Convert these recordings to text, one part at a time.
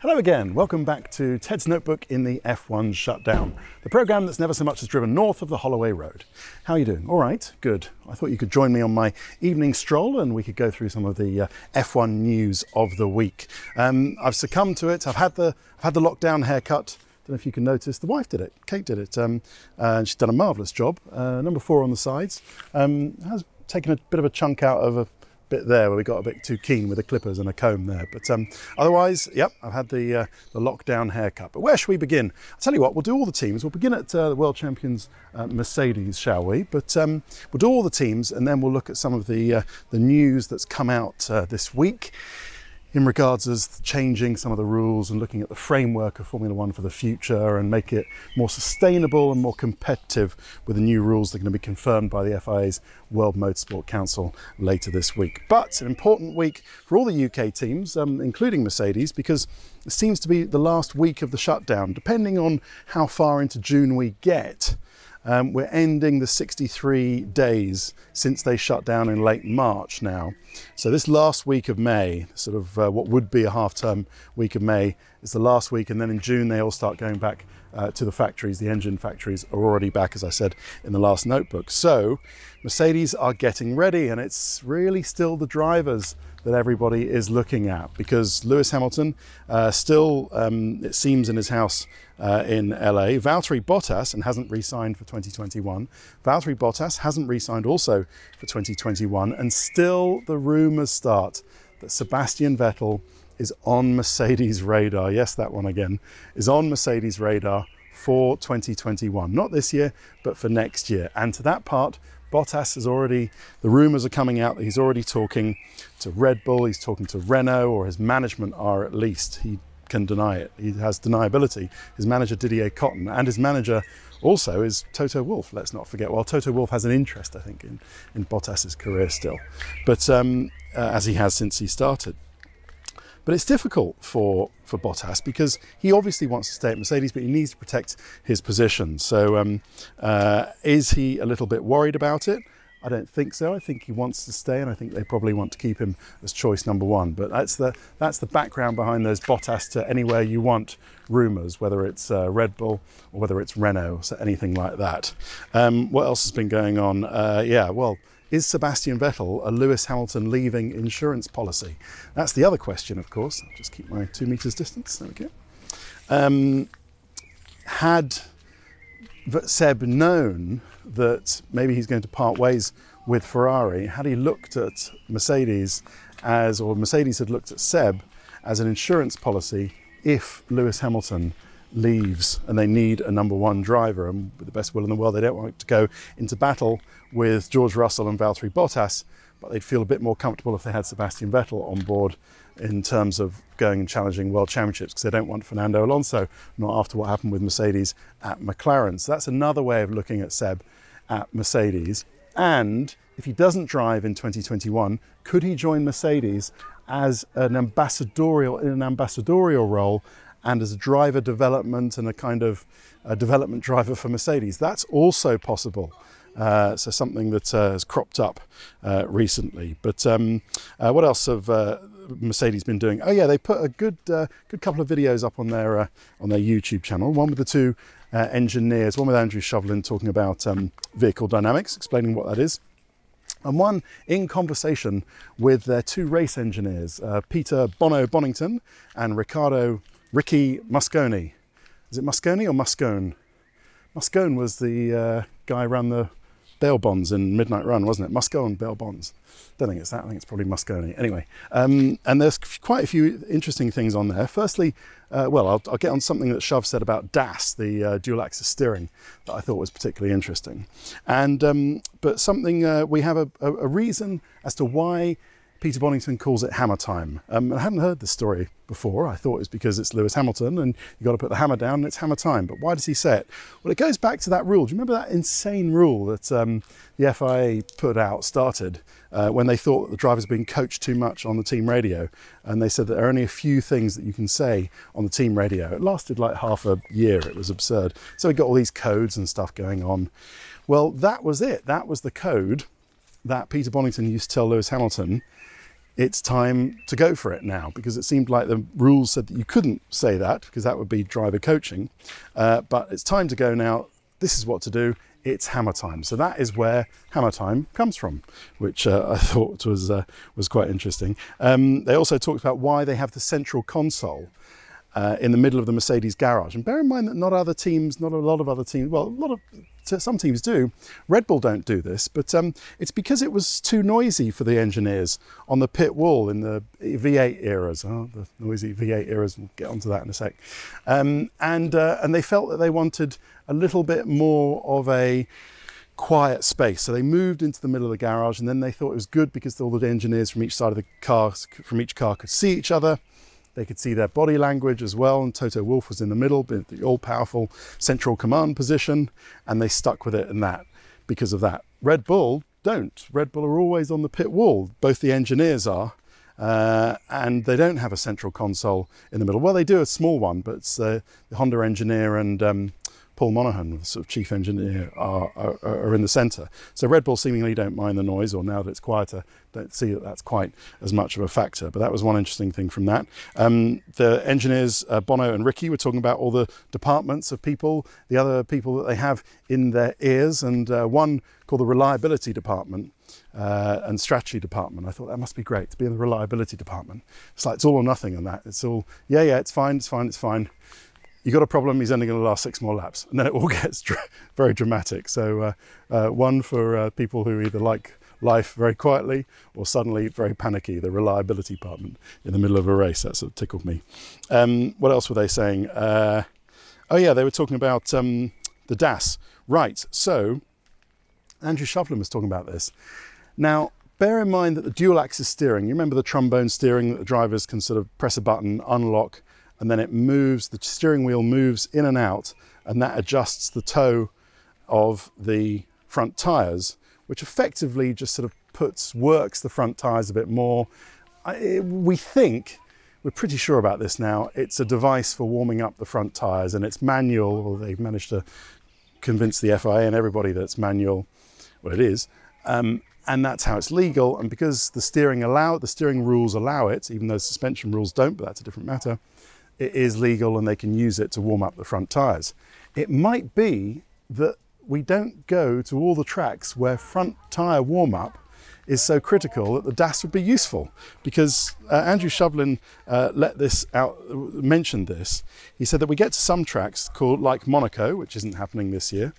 Hello again. Welcome back to Ted's Notebook in the F1 Shutdown, the programme that's never so much as driven north of the Holloway Road. How are you doing? All right, good. I thought you could join me on my evening stroll and we could go through some of the uh, F1 news of the week. Um, I've succumbed to it. I've had the I've had the lockdown haircut. Don't know if you can notice. The wife did it. Kate did it, um, and she's done a marvellous job. Uh, number four on the sides um, has taken a bit of a chunk out of a bit there where we got a bit too keen with the clippers and a comb there. But um, otherwise, yep, I've had the uh, the lockdown haircut. But where should we begin? I'll tell you what, we'll do all the teams. We'll begin at uh, the world champions uh, Mercedes, shall we? But um, we'll do all the teams and then we'll look at some of the uh, the news that's come out uh, this week in regards as changing some of the rules and looking at the framework of Formula One for the future and make it more sustainable and more competitive with the new rules that are going to be confirmed by the FIA's World Motorsport Council later this week. But an important week for all the UK teams, um, including Mercedes, because it seems to be the last week of the shutdown. Depending on how far into June we get, um, we're ending the 63 days since they shut down in late March now. So this last week of May, sort of uh, what would be a half-term week of May, is the last week, and then in June they all start going back uh, to the factories. The engine factories are already back, as I said in the last notebook. So Mercedes are getting ready, and it's really still the drivers that everybody is looking at because Lewis Hamilton uh, still, um, it seems, in his house uh, in LA. Valtteri Bottas and hasn't re-signed for 2021. Valtteri Bottas hasn't re-signed also for 2021, and still the rumours start that Sebastian Vettel is on Mercedes radar. Yes, that one again is on Mercedes radar for 2021. Not this year, but for next year. And to that part, Bottas has already, the rumours are coming out that he's already talking to Red Bull, he's talking to Renault, or his management are at least. He can deny it. He has deniability. His manager, Didier Coton, and his manager also is Toto Wolff, let's not forget. Well, Toto Wolff has an interest, I think, in, in Bottas's career still, but um, uh, as he has since he started. But it's difficult for, for Bottas because he obviously wants to stay at Mercedes, but he needs to protect his position. So um, uh, is he a little bit worried about it? I don't think so. I think he wants to stay, and I think they probably want to keep him as choice number one. But that's the that's the background behind those Bottas to anywhere you want rumours, whether it's uh, Red Bull or whether it's Renault, so anything like that. Um, what else has been going on? Uh, yeah, well, is Sebastian Vettel a Lewis Hamilton leaving insurance policy? That's the other question, of course. I'll just keep my two meters distance. There we go. Um, had Seb known that maybe he's going to part ways with Ferrari, had he looked at Mercedes as, or Mercedes had looked at Seb as an insurance policy if Lewis Hamilton leaves and they need a number one driver. And with the best will in the world, they don't want to go into battle with George Russell and Valtteri Bottas, but they'd feel a bit more comfortable if they had Sebastian Vettel on board in terms of going and challenging world championships because they don't want Fernando Alonso, not after what happened with Mercedes at McLaren. So that's another way of looking at Seb at Mercedes. And if he doesn't drive in 2021, could he join Mercedes as an ambassadorial in an ambassadorial role and as a driver development and a kind of a development driver for Mercedes. That's also possible. Uh, so something that uh, has cropped up uh, recently. But um, uh, what else have uh, Mercedes been doing? Oh yeah, they put a good uh, good couple of videos up on their on their YouTube channel. One with the two engineers, one with Andrew Shovlin talking about um, vehicle dynamics, explaining what that is and one in conversation with their two race engineers, Peter Bono Bonington and Ricardo Ricky Mosconi. Is it Mosconi or Muscone? Muscone was the uh, guy ran the bail bonds in Midnight Run, wasn't it? Moscone bail bonds. Don't think it's that. I think it's probably Moscone. Anyway, um, and there's quite a few interesting things on there. Firstly, uh, well, I'll, I'll, get on something that Shov said about DAS, the uh, dual axis steering, that I thought was particularly interesting. And um, but something uh, we have a, a reason as to why Peter Bonington calls it hammer time. Um, I hadn't heard this story before. I thought it was because it's Lewis Hamilton and you've got to put the hammer down and it's hammer time. But why does he say it? Well, it goes back to that rule. Do you remember that insane rule that um, the FIA put out, started, uh, when they thought that the drivers being coached too much on the team radio? And they said that there are only a few things that you can say on the team radio. It lasted like half a year. It was absurd. So we got all these codes and stuff going on. Well, that was it. That was the code that Peter Bonington used to tell Lewis Hamilton it's time to go for it now because it seemed like the rules said that you couldn't say that because that would be driver coaching. Uh, but it's time to go now. This is what to do. It's hammer time. So that is where hammer time comes from, which uh, I thought was uh, was quite interesting. Um, they also talked about why they have the central console uh, in the middle of the Mercedes garage. And bear in mind that not other teams, not a lot of other teams, well, a lot of some teams do. Red Bull don't do this, but um, it's because it was too noisy for the engineers on the pit wall in the V8 eras. Oh, the noisy V8 eras. We'll get onto that in a sec. Um, and uh, and they felt that they wanted a little bit more of a quiet space. So they moved into the middle of the garage, and then they thought it was good because all the engineers from each side of the car, from each car, could see each other. They could see their body language as well, and Toto Wolff was in the middle, the all-powerful central command position, and they stuck with it in that because of that. Red Bull don't. Red Bull are always on the pit wall. Both the engineers are, uh, and they don't have a central console in the middle. Well, they do a small one, but it's uh, the Honda engineer and um, Paul Monaghan, the sort of chief engineer, are, are, are, in the centre. So Red Bull seemingly don't mind the noise, or now that it's quieter, don't see that that's quite as much of a factor. But that was one interesting thing from that. Um, the engineers, uh, Bono and Ricky, were talking about all the departments of people, the other people that they have in their ears, and uh, one called the reliability department. Uh, and strategy department. I thought that must be great to be in the reliability department. It's like it's all or nothing on that. It's all yeah, yeah, it's fine, it's fine, it's fine you got a problem, he's only going to last six more laps. And then it all gets very dramatic. So, uh, uh, one for uh, people who either like life very quietly or suddenly very panicky, the reliability department in the middle of a race. That sort of tickled me. Um, what else were they saying? Uh, oh, yeah, they were talking about um, the DAS. Right, so Andrew Shovlin was talking about this. Now, bear in mind that the dual axis steering, you remember the trombone steering that the drivers can sort of press a button, unlock, and then it moves, the steering wheel moves in and out, and that adjusts the toe of the front tyres, which effectively just sort of puts, works the front tyres a bit more. I, we think, we're pretty sure about this now, it's a device for warming up the front tyres and it's manual, or they've managed to convince the FIA and everybody that it's manual. Well, it is. Um, and that's how it's legal. And because the steering allow the steering rules allow it, even though suspension rules don't, but that's a different matter it is legal and they can use it to warm up the front tyres. It might be that we don't go to all the tracks where front tyre warm up is so critical that the DAS would be useful because uh, Andrew Shovlin uh, let this out, mentioned this. He said that we get to some tracks called like Monaco, which isn't happening this year,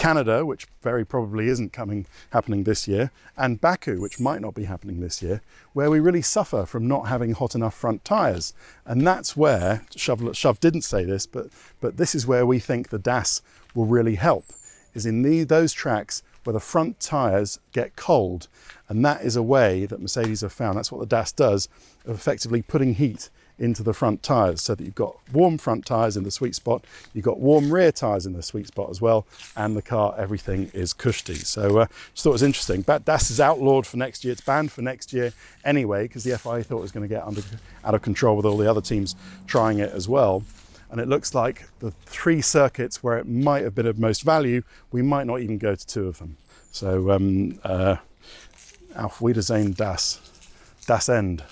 Canada, which very probably isn't coming happening this year, and Baku, which might not be happening this year, where we really suffer from not having hot enough front tyres. And that's where, Shove, Shove didn't say this, but, but this is where we think the DAS will really help, is in the, those tracks where the front tyres get cold. And that is a way that Mercedes have found, that's what the DAS does, of effectively putting heat into the front tyres so that you've got warm front tyres in the sweet spot, you've got warm rear tyres in the sweet spot as well, and the car, everything is cushy. So uh, just thought it was interesting. But DAS is outlawed for next year, it's banned for next year anyway, because the FIA thought it was going to get under, out of control with all the other teams trying it as well. And it looks like the three circuits where it might have been of most value, we might not even go to two of them. So, um, uh, Auf Wiedersehen, DAS. DAS End.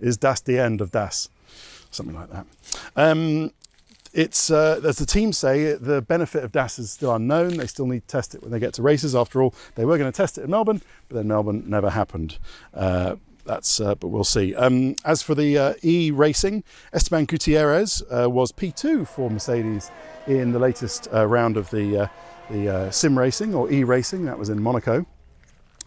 Is DAS the end of DAS? Something like that. Um, it's uh, as the team say, the benefit of DAS is still unknown. They still need to test it when they get to races. After all, they were going to test it in Melbourne, but then Melbourne never happened. Uh, that's uh, but we'll see. Um, as for the uh, E racing, Esteban Gutierrez uh, was P2 for Mercedes in the latest uh, round of the uh, the sim racing or E racing. That was in Monaco.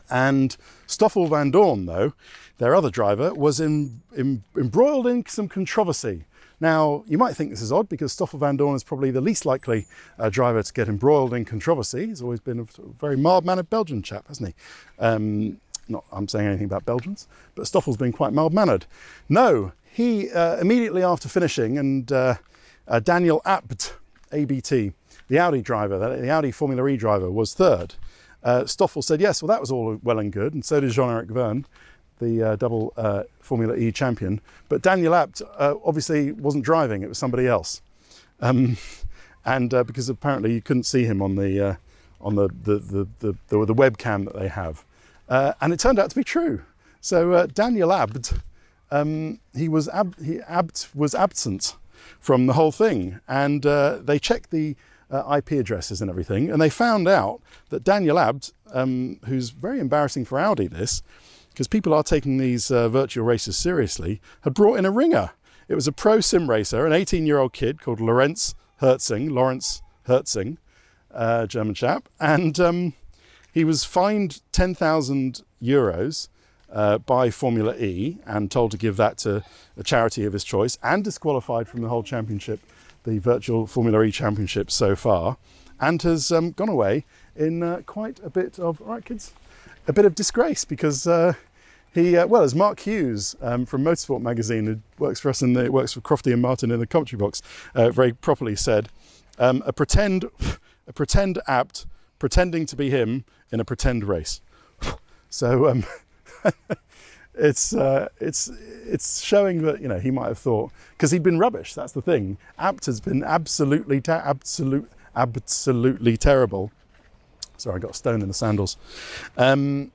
And Stoffel Vandoorne, though, their other driver, was in, in, embroiled in some controversy. Now, you might think this is odd because Stoffel Vandoorne is probably the least likely uh, driver to get embroiled in controversy. He's always been a very mild-mannered Belgian chap, hasn't he? Um, not I'm saying anything about Belgians, but Stoffel's been quite mild-mannered. No, he uh, immediately after finishing, and uh, uh Daniel Abt, ABT, the Audi driver, the Audi Formula E driver, was third. Uh, Stoffel said, yes, well, that was all well and good, and so did Jean-Eric Vergne, the uh, double uh, Formula E champion. But Daniel Abt uh, obviously wasn't driving, it was somebody else. Um, and uh, because apparently you couldn't see him on the, uh, on the, the, the, the, the, webcam that they have. and it turned out to be true. So uh, Daniel Abt, um, he was ab- he Abt was absent from the whole thing, and uh, they checked the uh, IP addresses and everything, and they found out that Daniel Abt, um, who's very embarrassing for Audi, this because people are taking these uh, virtual races seriously, had brought in a ringer. It was a pro sim racer, an 18-year-old kid called Lorenz Hörzing, Lawrence Hörzing, uh, German chap, and um, he was fined 10,000 euros uh, by Formula E and told to give that to a charity of his choice and disqualified from the whole championship, the virtual Formula E championship so far, and has um, gone away in uh, quite a bit of, all right, kids, a bit of disgrace because uh, he, uh, well, as Mark Hughes um, from Motorsport magazine, who works for us the, works for Crofty and Martin in the commentary box, uh, very properly said, um, a pretend, a pretend Abt, pretending to be him in a pretend race. So um, it's uh, it's it's showing that you know he might have thought because he'd been rubbish. That's the thing. Abt has been absolutely absolute absolutely terrible. Sorry, I got a stone in the sandals. Um,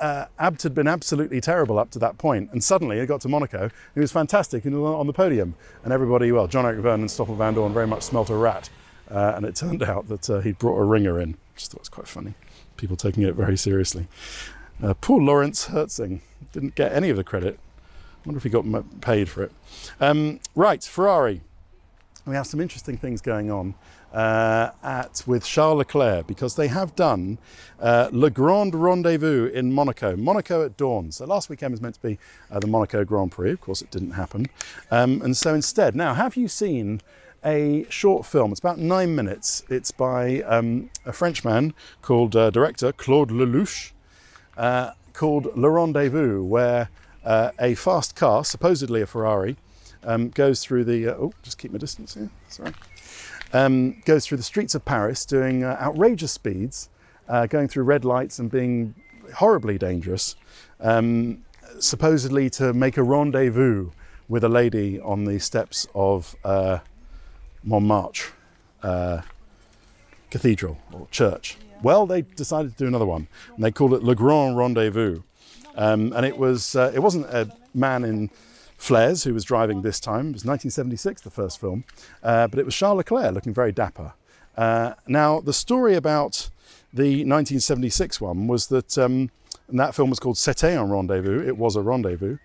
uh, Abt had been absolutely terrible up to that point, and suddenly he got to Monaco. He was fantastic and on the podium, and everybody, well, Jean-Eric Vergne and Stoffel Vandoorne very much smelt a rat, uh, and it turned out that uh, he'd brought a ringer in. Just thought it was quite funny. People taking it very seriously. Uh, poor Lawrence Hörzing didn't get any of the credit. I wonder if he got paid for it. Um, right, Ferrari. We have some interesting things going on uh, at with Charles Leclerc because they have done uh, Le Grand Rendezvous in Monaco, Monaco at dawn. So last weekend was meant to be uh, the Monaco Grand Prix. Of course, it didn't happen. Um, and so instead, now have you seen? a short film. It's about nine minutes. It's by um, a Frenchman called uh, director Claude Lelouch, uh, called Le Rendezvous, where uh, a fast car, supposedly a Ferrari, um, goes through the. Oh, just keep my distance here. Sorry. Um, goes through the streets of Paris doing uh, outrageous speeds, uh, going through red lights and being horribly dangerous, um, supposedly to make a rendezvous with a lady on the steps of uh, Montmartre Cathedral or church. Well, they decided to do another one, and they called it Le Grand Rendezvous. Um, and it was uh, it wasn't a man in flares who was driving this time. It was 1976, the first film, uh, but it was Charles Leclerc looking very dapper. Uh, now, the story about the 1976 one was that, um, and that film was called C'était un rendezvous. It was a rendezvous.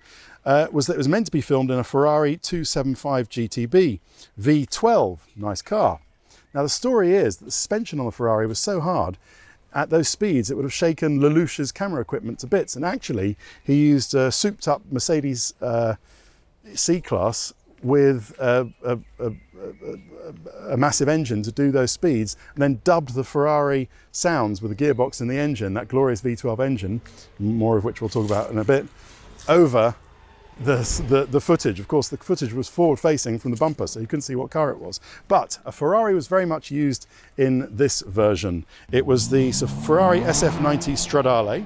Uh, was that it was meant to be filmed in a Ferrari 275 GTB V12, nice car. Now, the story is that the suspension on the Ferrari was so hard at those speeds, it would have shaken Lelouch's camera equipment to bits. And actually, he used a souped up Mercedes uh, C Class with a, a, a, a, massive engine to do those speeds, and then dubbed the Ferrari sounds with the gearbox and the engine, that glorious V12 engine, more of which we'll talk about in a bit, over the, the, the, footage. Of course, the footage was forward facing from the bumper, so you couldn't see what car it was. But a Ferrari was very much used in this version. It was the Ferrari SF90 Stradale.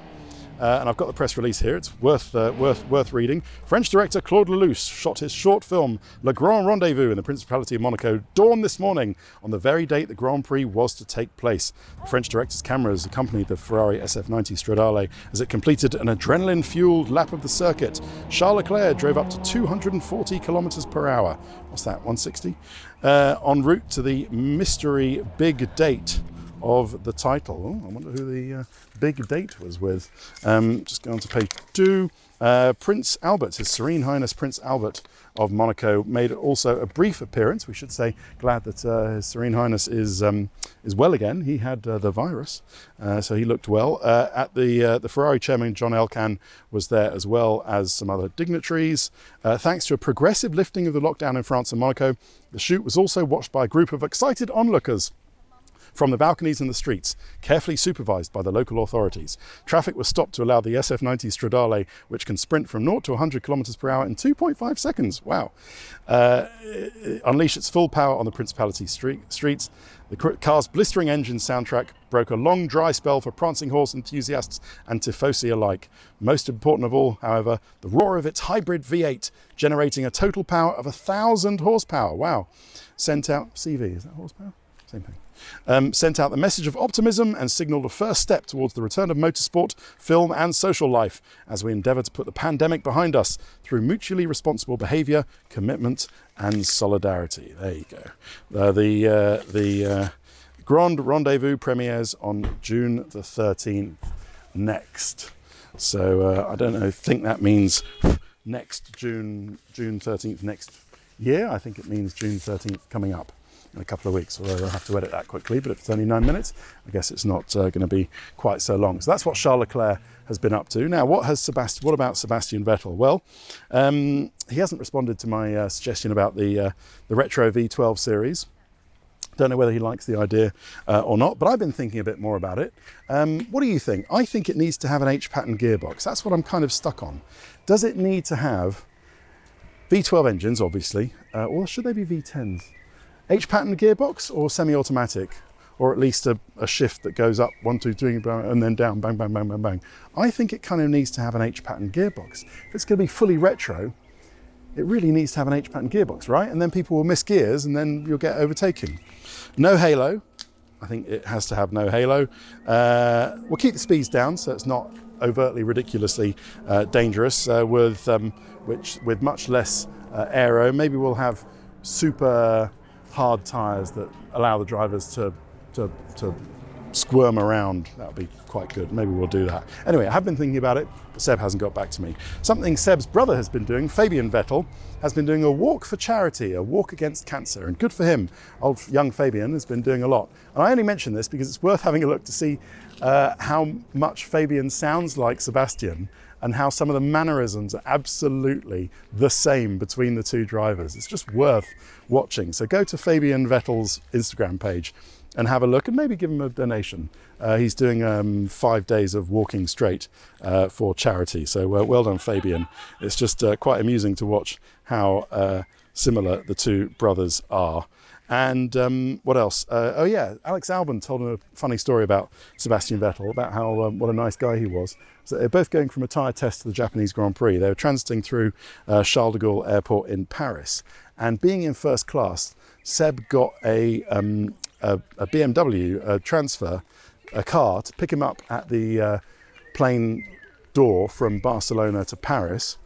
Uh, and I've got the press release here. It's worth, uh, worth, worth reading. French director Claude Lelouch shot his short film Le Grand Rendezvous in the Principality of Monaco dawn this morning on the very date the Grand Prix was to take place. The French director's cameras accompanied the Ferrari SF90 Stradale as it completed an adrenaline-fueled lap of the circuit. Charles Leclerc drove up to 240 kilometers per hour. What's that? 160? Uh, en route to the mystery big date of the title. Oh, I wonder who the uh, big date was with. Um, just going to page two. Uh, Prince Albert, His Serene Highness Prince Albert of Monaco, made also a brief appearance. We should say, glad that uh, His Serene Highness is um, is well again. He had uh, the virus, uh, so he looked well. Uh, at the uh, the Ferrari chairman John Elkann was there as well as some other dignitaries. thanks to a progressive lifting of the lockdown in France and Monaco, the shoot was also watched by a group of excited onlookers from the balconies and the streets, carefully supervised by the local authorities. Traffic was stopped to allow the SF90 Stradale, which can sprint from 0 to 100 kilometers per hour in 2.5 seconds. Wow. Uh, unleash its full power on the Principality street, streets. The car's blistering engine soundtrack broke a long dry spell for prancing horse enthusiasts and tifosi alike. Most important of all, however, the roar of its hybrid V8, generating a total power of 1,000 horsepower. Wow. Sent out CV, is that horsepower? Same thing. Um, sent out the message of optimism and signalled a first step towards the return of motorsport, film, and social life as we endeavour to put the pandemic behind us through mutually responsible behaviour, commitment, and solidarity. There you go. Uh, the uh, the uh, Grand Rendezvous premieres on June the 13th next. So uh, I don't know. Think that means next June June 13th next year. I think it means June 13th coming up in a couple of weeks, although I'll have to edit that quickly. But if it's only nine minutes, I guess it's not uh, going to be quite so long. So that's what Charles Leclerc has been up to. Now, what has Sebastian? What about Sebastian Vettel? Well, um, he hasn't responded to my uh, suggestion about the uh, the retro V12 series. Don't know whether he likes the idea uh, or not, but I've been thinking a bit more about it. Um, what do you think? I think it needs to have an H pattern gearbox. That's what I'm kind of stuck on. Does it need to have V12 engines, obviously, uh, or should they be V10s? H pattern gearbox or semi automatic? Or at least a, a, shift that goes up one, two, three, and then down, bang, bang, bang, bang, bang. I think it kind of needs to have an H pattern gearbox. If it's going to be fully retro, it really needs to have an H pattern gearbox, right? And then people will miss gears and then you'll get overtaking. No halo. I think it has to have no halo. Uh, we'll keep the speeds down so it's not overtly ridiculously uh, dangerous uh, with um, which with much less uh, aero. Maybe we'll have super hard tyres that allow the drivers to to, to squirm around. That would be quite good. Maybe we'll do that. Anyway, I have been thinking about it, but Seb hasn't got back to me. Something Seb's brother has been doing, Fabian Vettel, has been doing a walk for charity, a walk against cancer, and good for him. Old young Fabian has been doing a lot. And I only mention this because it's worth having a look to see uh, how much Fabian sounds like Sebastian and how some of the mannerisms are absolutely the same between the two drivers. It's just worth watching. So go to Fabian Vettel's Instagram page and have a look and maybe give him a donation. Uh, he's doing um, five days of walking straight uh, for charity. So uh, well done, Fabian. It's just uh, quite amusing to watch how uh, similar the two brothers are. And um, what else? Uh, oh yeah, Alex Albon told a funny story about Sebastian Vettel, about how um, what a nice guy he was. So they're both going from a tyre test to the Japanese Grand Prix. They were transiting through Charles de Gaulle Airport in Paris, and being in first class, Seb got a um, a, a BMW a transfer, a car to pick him up at the uh, plane door from Barcelona to Paris,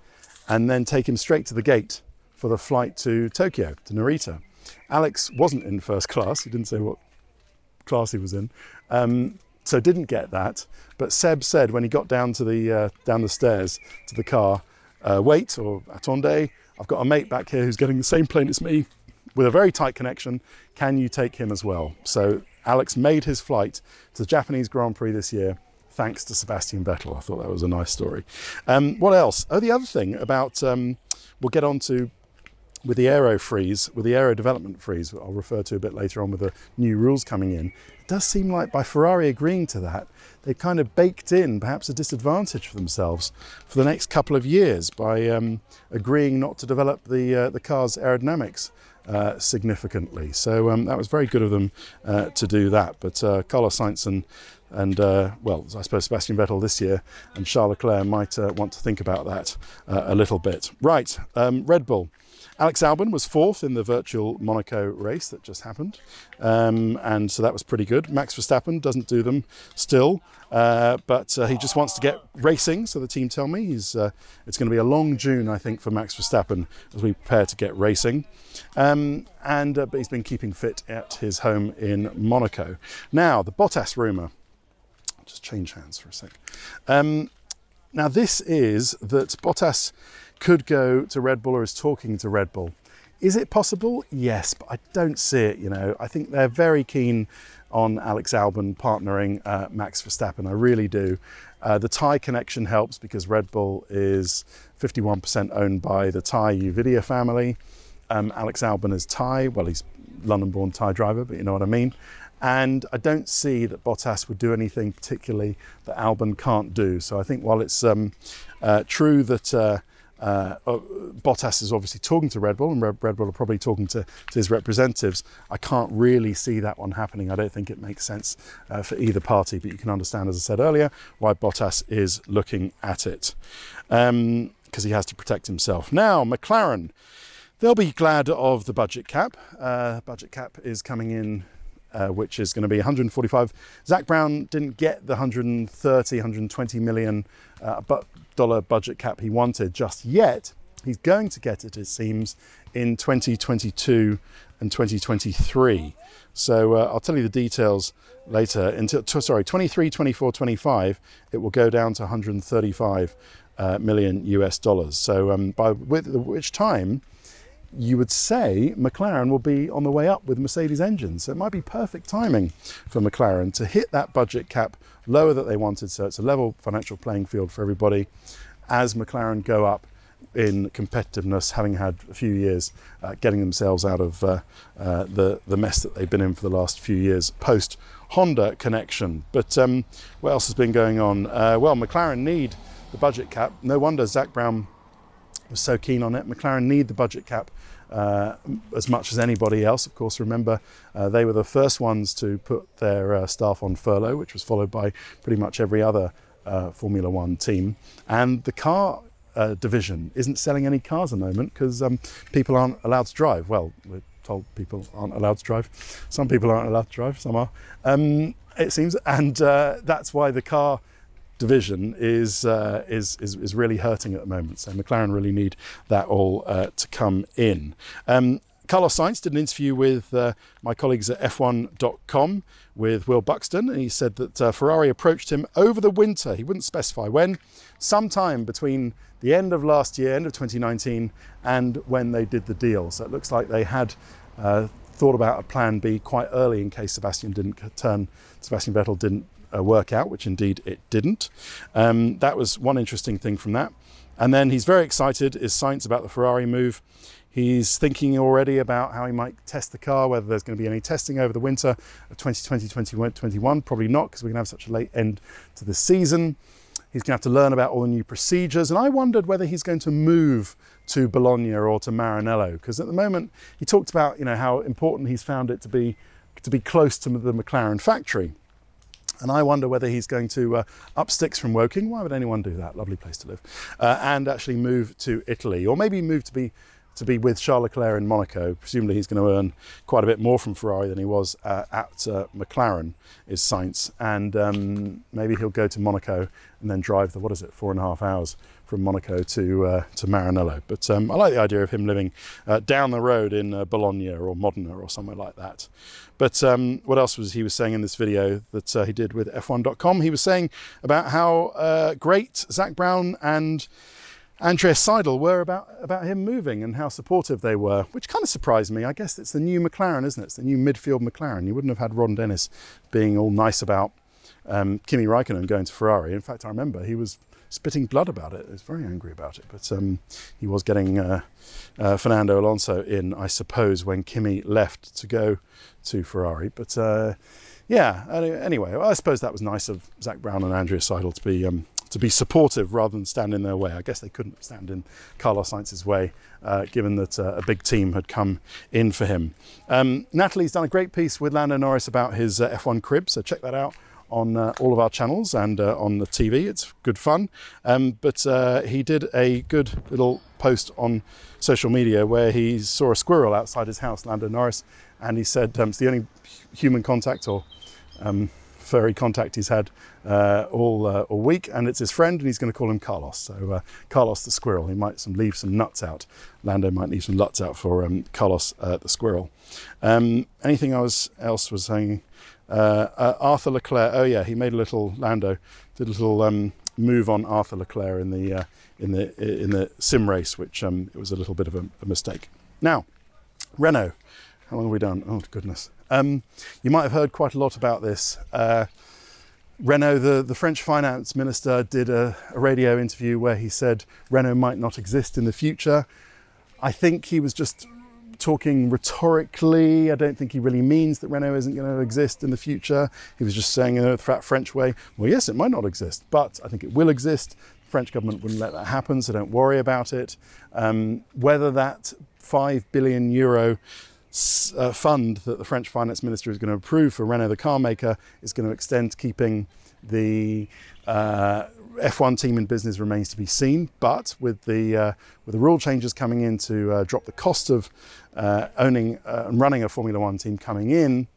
and then take him straight to the gate for the flight to Tokyo, to Narita. Alex wasn't in first class, he didn't say what class he was in. Um, so didn't get that. But Seb said when he got down to the uh, down the stairs to the car, uh, wait or attendez, I've got a mate back here who's getting the same plane as me with a very tight connection. Can you take him as well? So Alex made his flight to the Japanese Grand Prix this year thanks to Sebastian Vettel. I thought that was a nice story. Um, what else? Oh, the other thing about, um, we'll get on to with the aero freeze, with the aero development freeze, I'll refer to a bit later on with the new rules coming in, it does seem like by Ferrari agreeing to that, they kind of baked in perhaps a disadvantage for themselves for the next couple of years by um, agreeing not to develop the, uh, the car's aerodynamics. Uh, significantly. So um, that was very good of them uh, to do that. But uh, Carlos Sainz and, and uh, well, I suppose Sebastian Vettel this year and Charles Leclerc might uh, want to think about that a little bit. Right, um, Red Bull. Alex Albon was fourth in the virtual Monaco race that just happened, um, and so that was pretty good. Max Verstappen doesn't do them still, uh, but uh, he just wants to get racing. So the team tell me he's uh, it's going to be a long June, I think, for Max Verstappen as we prepare to get racing. Um, and uh, but he's been keeping fit at his home in Monaco. Now the Bottas rumor. Just change hands for a sec. Um, now this is that Bottas could go to Red Bull or is talking to Red Bull. Is it possible? Yes, but I don't see it. You know, I think they're very keen on Alex Albon partnering uh, Max Verstappen. I really do. Uh, the Thai connection helps because Red Bull is 51% owned by the Thai Yoovidhya family. Um, Alex Albon is Thai. Well, he's London-born Thai driver, but you know what I mean. And I don't see that Bottas would do anything particularly that Albon can't do. So I think while it's um, uh, true that uh, uh, Bottas is obviously talking to Red Bull, and Red, Red Bull are probably talking to, to, his representatives. I can't really see that one happening. I don't think it makes sense uh, for either party, but you can understand, as I said earlier, why Bottas is looking at it because um, he has to protect himself. Now, McLaren, they'll be glad of the budget cap. Uh, budget cap is coming in uh, which is going to be 145. Zak Brown didn't get the 130, 120 million uh, dollar budget cap he wanted just yet. He's going to get it, it seems, in 2022 and 2023. So uh, I'll tell you the details later. Until sorry, 23, 24, 25, it will go down to 135 uh, million US dollars. So um, by which time you would say McLaren will be on the way up with Mercedes engines. So it might be perfect timing for McLaren to hit that budget cap lower that they wanted. So it's a level financial playing field for everybody as McLaren go up in competitiveness, having had a few years uh, getting themselves out of uh, uh, the, the mess that they've been in for the last few years post Honda connection. But um, what else has been going on? Uh, well, McLaren need the budget cap. No wonder Zak Brown was so keen on it. McLaren need the budget cap uh, as much as anybody else. Of course, remember uh, they were the first ones to put their uh, staff on furlough, which was followed by pretty much every other uh, Formula One team. And the car uh, division isn't selling any cars at the moment because um, people aren't allowed to drive. Well, we're told people aren't allowed to drive. Some people aren't allowed to drive, some are. Um, it seems, and uh, that's why the car division is, uh, is, is, is, really hurting at the moment. So McLaren really need that all uh, to come in. Um, Carlos Sainz did an interview with uh, my colleagues at F1.com with Will Buxton, and he said that uh, Ferrari approached him over the winter. He wouldn't specify when, sometime between the end of last year, end of 2019, and when they did the deal. So it looks like they had uh, thought about a plan B quite early in case Sebastian didn't turn, Sebastian Vettel didn't uh, work out, which indeed it didn't. Um, that was one interesting thing from that. And then he's very excited, is Sainz about the Ferrari move. He's thinking already about how he might test the car, whether there's going to be any testing over the winter of 2020, 2021. Probably not, because we're going to have such a late end to the season. He's going to have to learn about all the new procedures. And I wondered whether he's going to move to Bologna or to Maranello, because at the moment he talked about you know how important he's found it to be to be close to the McLaren factory. And I wonder whether he's going to uh, up sticks from Woking. Why would anyone do that? Lovely place to live. Uh, and actually move to Italy, or maybe move to be to be with Charles Leclerc in Monaco. Presumably, he's going to earn quite a bit more from Ferrari than he was uh, at uh, McLaren, is Sainz. And um, maybe he'll go to Monaco and then drive the, what is it, four and a half hours from Monaco to, uh, to Maranello. But um, I like the idea of him living uh, down the road in uh, Bologna or Modena or somewhere like that. But um, what else was he was saying in this video that uh, he did with F1.com? He was saying about how great Zak Brown and Andreas Seidl were about, about him moving and how supportive they were, which kind of surprised me. I guess it's the new McLaren, isn't it? It's the new midfield McLaren. You wouldn't have had Ron Dennis being all nice about um, Kimi Raikkonen going to Ferrari. In fact, I remember he was spitting blood about it. He was very angry about it. But um, he was getting uh, uh, Fernando Alonso in, I suppose, when Kimi left to go to Ferrari. But uh, yeah, anyway, I suppose that was nice of Zak Brown and Andrea Seidl to be um, to be supportive rather than stand in their way. I guess they couldn't stand in Carlos Sainz's way, uh, given that uh, a big team had come in for him. Um, Natalie's done a great piece with Lando Norris about his uh, F1 crib, so check that out on uh, all of our channels and uh, on the TV. It's good fun. Um, but uh, he did a good little post on social media where he saw a squirrel outside his house, Lando Norris, and he said um, it's the only human contact or um, furry contact he's had uh, all, uh, all week, and it's his friend, and he's going to call him Carlos. So uh, Carlos the squirrel. He might some leave some nuts out. Lando might leave some nuts out for um, Carlos the squirrel. Um, anything else was saying? Uh, uh, Arthur Leclerc. Oh yeah, he made a little Lando did a little um, move on Arthur Leclerc in the in the in the sim race, which um, it was a little bit of a, a mistake. Now, Renault. How long have we done? Oh goodness. Um, you might have heard quite a lot about this. Uh, Renault, the, the French finance minister, did a, a, radio interview where he said Renault might not exist in the future. I think he was just talking rhetorically. I don't think he really means that Renault isn't going to exist in the future. He was just saying in a French way, well, yes, it might not exist, but I think it will exist. The French government wouldn't let that happen, so don't worry about it. Um, whether that 5 billion euro uh, fund that the French finance minister is going to approve for Renault, the car maker, is going to extend to keeping the uh, F1 team in business remains to be seen. But with the uh, with the rule changes coming in to uh, drop the cost of uh, owning uh, and running a Formula One team coming in,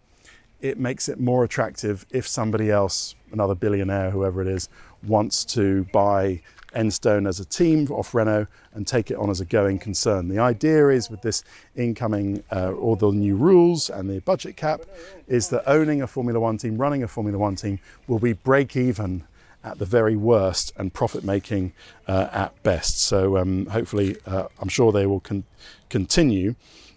it makes it more attractive if somebody else, another billionaire, whoever it is, wants to buy Enstone as a team off Renault and take it on as a going concern. The idea is with this incoming, uh, all the new rules and the budget cap, is that owning a Formula One team, running a Formula One team, will be break even at the very worst and profit making uh, at best. So um, hopefully, uh, I'm sure they will con- continue.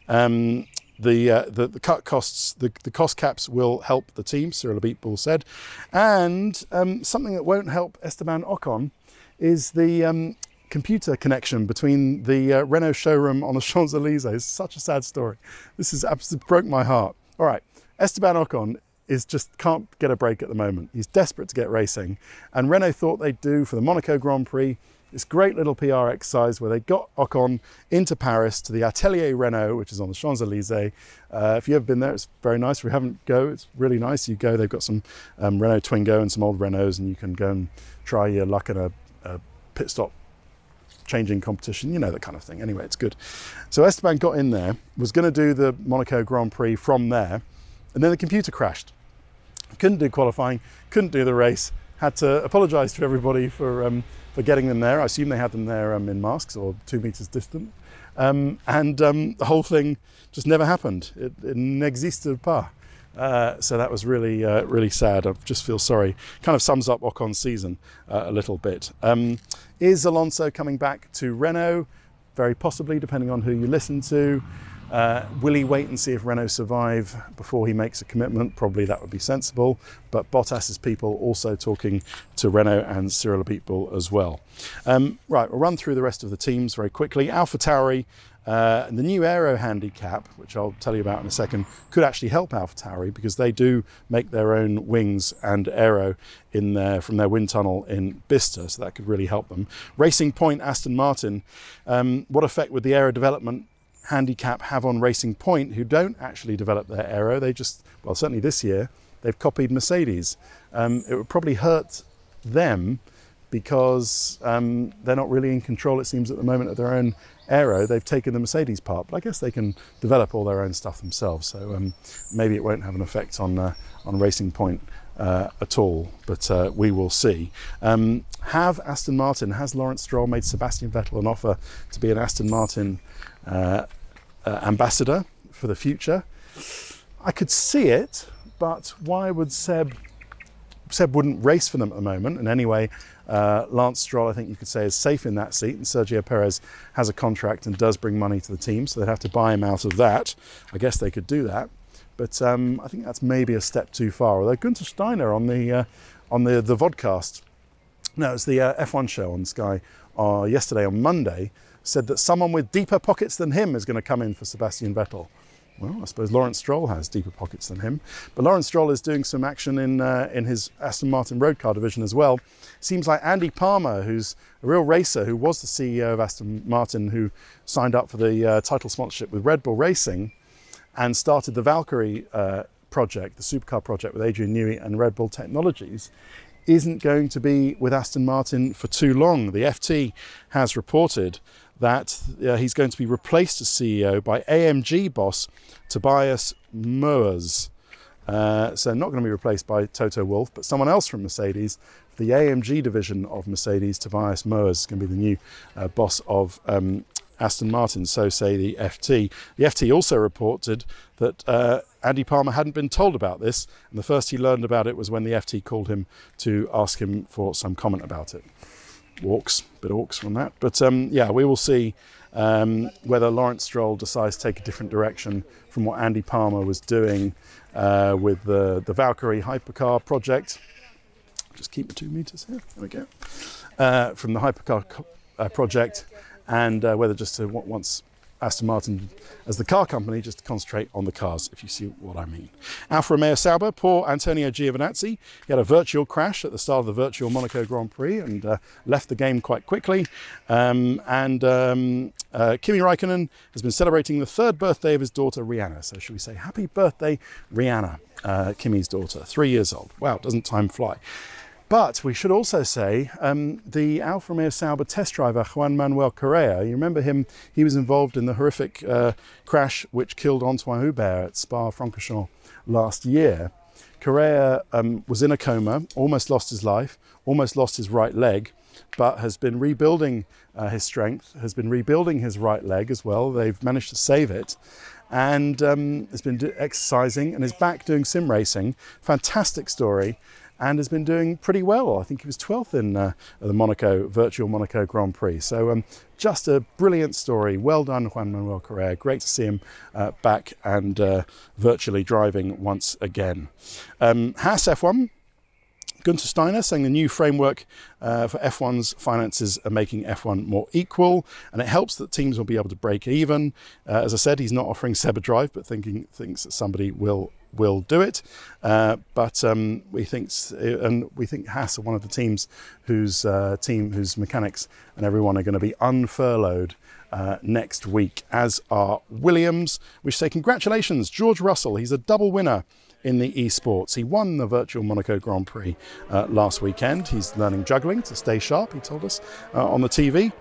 Um, the, uh, the, the cut costs, the, the cost caps will help the team. Cyril Abiteboul said, and um, something that won't help Esteban Ocon is the um, computer connection between the uh, Renault showroom on the Champs Elysees. Such a sad story. This is absolutely broke my heart. All right, Esteban Ocon is just can't get a break at the moment. He's desperate to get racing, and Renault thought they'd do for the Monaco Grand Prix this great little PR exercise where they got Ocon into Paris to the Atelier Renault, which is on the Champs Elysees. Uh, if you've ever been there, it's very nice. If you haven't, go. It's really nice. You go. They've got some um, Renault Twingo and some old Renaults, and you can go and try your luck in a a pit stop changing competition, you know, that kind of thing. Anyway, it's good. So Esteban got in there, was going to do the Monaco Grand Prix from there, and then the computer crashed. Couldn't do qualifying, couldn't do the race, had to apologise to everybody for, um, for getting them there. I assume they had them there um, in masks or two metres distant. Um, and um, the whole thing just never happened. It, it n'existed pas. Uh, so that was really, uh, really sad. I just feel sorry. Kind of sums up Ocon's season uh, a little bit. Um, is Alonso coming back to Renault? Very possibly, depending on who you listen to. Uh, will he wait and see if Renault survive before he makes a commitment? Probably that would be sensible. But Bottas's people also talking to Renault and Cyril people as well. Um, right, we'll run through the rest of the teams very quickly. Alpha Tauri uh, the new aero handicap, which I'll tell you about in a second, could actually help AlphaTauri because they do make their own wings and aero in their, from their wind tunnel in Bicester, so that could really help them. Racing Point, Aston Martin, um, what effect would the aero development handicap have on Racing Point, who don't actually develop their aero? They just, well, certainly this year, they've copied Mercedes. Um, it would probably hurt them because um, they're not really in control, it seems, at the moment of their own aero. They've taken the Mercedes part, but I guess they can develop all their own stuff themselves. So um, maybe it won't have an effect on uh, on Racing Point uh, at all, but uh, we will see. Um, have Aston Martin, has Lawrence Stroll made Sebastian Vettel an offer to be an Aston Martin uh, uh, ambassador for the future? I could see it, but why would Seb? Seb wouldn't race for them at the moment, and anyway, uh, Lance Stroll, I think you could say, is safe in that seat, and Sergio Perez has a contract and does bring money to the team, so they'd have to buy him out of that. I guess they could do that, but um, I think that's maybe a step too far. Although Gunther Steiner on the uh, on the the vodcast, no, it's the uh, F1 show on Sky uh, yesterday on Monday, said that someone with deeper pockets than him is going to come in for Sebastian Vettel. Well, I suppose Lawrence Stroll has deeper pockets than him. But Lawrence Stroll is doing some action in, uh, in his Aston Martin road car division as well. Seems like Andy Palmer, who's a real racer, who was the CEO of Aston Martin, who signed up for the uh, title sponsorship with Red Bull Racing and started the Valkyrie uh, project, the supercar project with Adrian Newey and Red Bull Technologies, isn't going to be with Aston Martin for too long. The FT has reported that uh, he's going to be replaced as CEO by AMG boss Tobias Moers. Uh, so not going to be replaced by Toto Wolff, but someone else from Mercedes. The AMG division of Mercedes, Tobias Moers, is going to be the new uh, boss of um, Aston Martin, so say the FT. The FT also reported that uh, Andy Palmer hadn't been told about this, and the first he learned about it was when the FT called him to ask him for some comment about it walks, bit of walks from that. But um, yeah, we will see um, whether Lawrence Stroll decides to take a different direction from what Andy Palmer was doing uh, with the, the Valkyrie hypercar project. Just keep the two meters here. There we go. Uh, from the hypercar uh, project, and uh, whether just to once Aston Martin as the car company just to concentrate on the cars, if you see what I mean. Alfa Romeo Sauber, poor Antonio Giovinazzi. He had a virtual crash at the start of the virtual Monaco Grand Prix and uh, left the game quite quickly. Um, and um, uh, Kimi Raikkonen has been celebrating the third birthday of his daughter Rianna. So, should we say happy birthday, Rianna, uh, Kimi's daughter, three years old? Wow, doesn't time fly? But we should also say um, the Alfa Romeo Sauber test driver Juan Manuel Correa. You remember him? He was involved in the horrific uh, crash which killed Antoine Hubert at Spa-Francorchamps last year. Correa um, was in a coma, almost lost his life, almost lost his right leg, but has been rebuilding uh, his strength, has been rebuilding his right leg as well. They've managed to save it and um, has been exercising and is back doing sim racing. Fantastic story and has been doing pretty well. I think he was 12th in uh, the Monaco virtual Monaco Grand Prix. So um, just a brilliant story. Well done, Juan Manuel Correa. Great to see him uh, back and uh, virtually driving once again. Um, Haas F1 Guenther Steiner saying the new framework uh, for F1's finances are making F1 more equal, and it helps that teams will be able to break even. Uh, as I said, he's not offering Seb a drive, but thinking thinks that somebody will will do it. Uh, but um, we think, and we think Haas are one of the teams whose uh, team, whose mechanics and everyone are going to be unfurloughed uh, next week, as are Williams. We say congratulations, George Russell. He's a double winner in the esports. He won the virtual Monaco Grand Prix uh, last weekend. He's learning juggling to stay sharp, he told us uh, on the TV.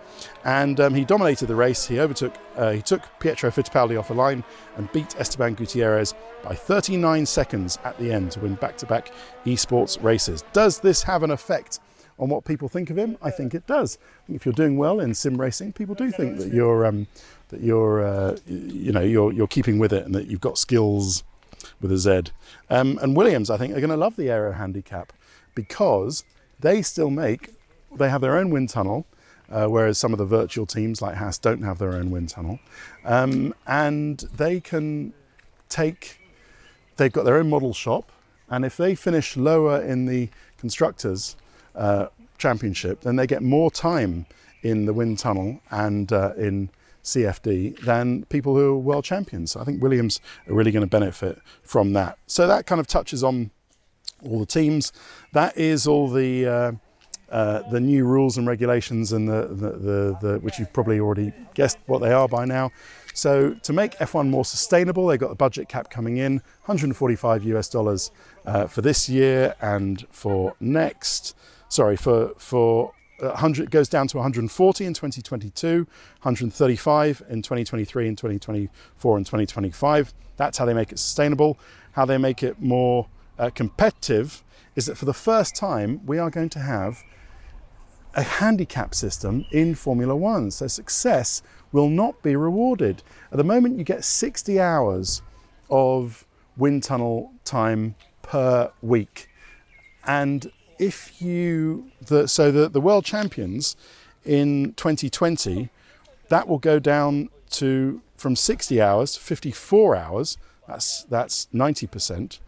And um, he dominated the race. He overtook, uh, he took Pietro Fittipaldi off the line and beat Esteban Gutierrez by 39 seconds at the end to win back to back esports races. Does this have an effect? on what people think of him? I think it does. If you're doing well in sim racing, people do think that you're um, that you're uh, you know you're you're keeping with it and that you've got skills with a Z. Um, and Williams, I think, are going to love the aero handicap because they still make, they have their own wind tunnel, uh, whereas some of the virtual teams like Haas don't have their own wind tunnel. Um, and they can take, they've got their own model shop, and if they finish lower in the constructors uh, championship, then they get more time in the wind tunnel and uh, in CFD than people who are world champions. I think Williams are really going to benefit from that. So that kind of touches on all the teams. That is all the uh, uh, the new rules and regulations and the, the, the, the, which you've probably already guessed what they are by now. So to make F1 more sustainable, they've got the budget cap coming in, 145 US dollars uh, for this year and for next. Sorry, for for 100 goes down to 140 in 2022, 135 in 2023 and 2024 and 2025. That's how they make it sustainable. How they make it more uh, competitive is that for the first time we are going to have a handicap system in Formula One. So success will not be rewarded. At the moment, you get 60 hours of wind tunnel time per week. And if you the, so the, the world champions in 2020 that will go down to from 60 hours to 54 hours. That's that's 90%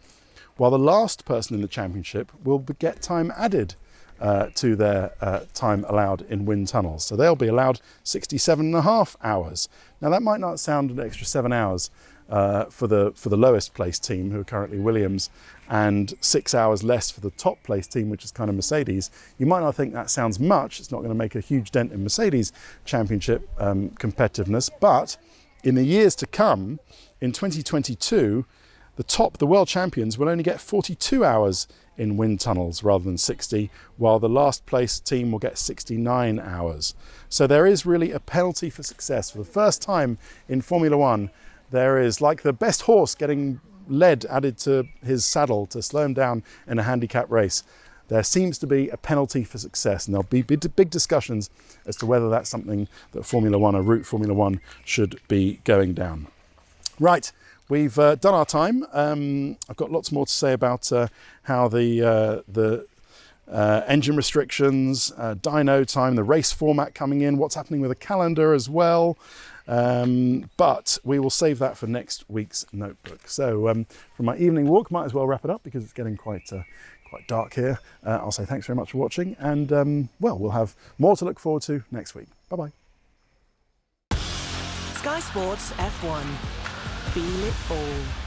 while the last person in the championship will get time added uh, to their uh, time allowed in wind tunnels. So they'll be allowed 67 and a half hours. Now that might not sound an extra seven hours uh, for the for the lowest placed team, who are currently Williams, and six hours less for the top place team, which is kind of Mercedes. You might not think that sounds much. It's not going to make a huge dent in Mercedes championship um, competitiveness, but in the years to come, in 2022, the top, the world champions, will only get 42 hours in wind tunnels rather than 60, while the last place team will get 69 hours. So there is really a penalty for success. For the first time in Formula One, there is like the best horse getting lead added to his saddle to slow him down in a handicap race. There seems to be a penalty for success, and there'll be big discussions as to whether that's something that Formula One or Route Formula One should be going down. Right, we've uh, done our time. Um, I've got lots more to say about uh, how the uh, the uh, engine restrictions, uh, dyno time, the race format coming in, what's happening with the calendar as well. Um, but we will save that for next week's notebook. So um, from my evening walk, might as well wrap it up because it's getting quite uh, quite dark here. Uh, I'll say thanks very much for watching, and um, well, we'll have more to look forward to next week. Bye bye. Sky Sports F1. Feel it all.